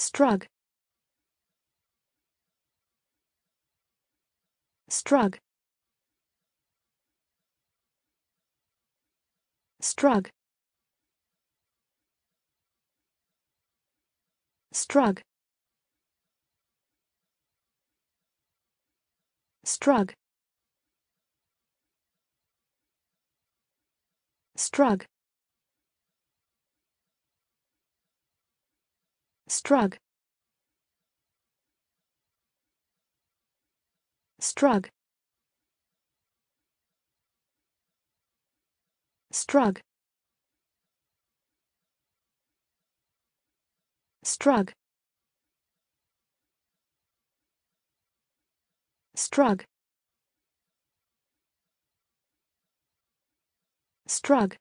Strug. Strug. Strug. Strug. Strug. Strug. Strug. Strug. Strug. Strug. Strug. Strug.